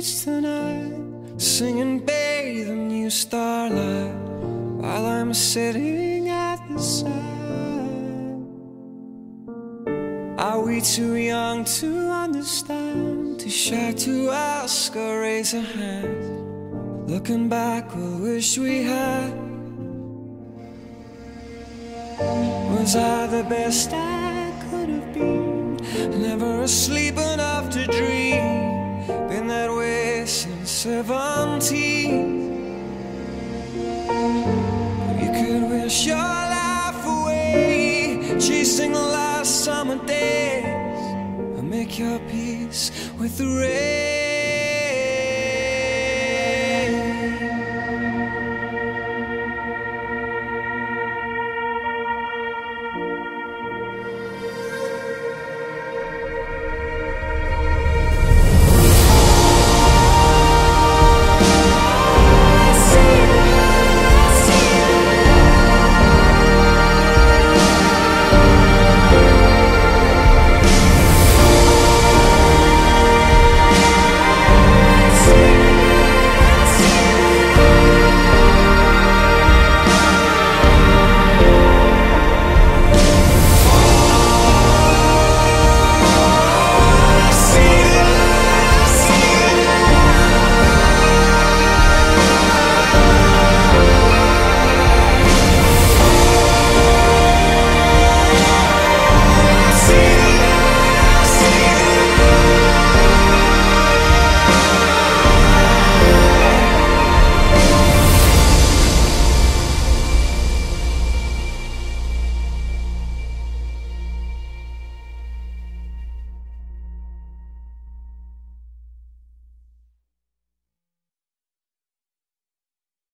beach tonight, singing bathe in new starlight, while I'm sitting at the side. Are we too young to understand, too shy to ask or raise a hand? Looking back, we'll wish we had. Was I the best I could have been? Never asleep seventeen. You could wish your life away, chasing the last summer days, or make your peace with the rain.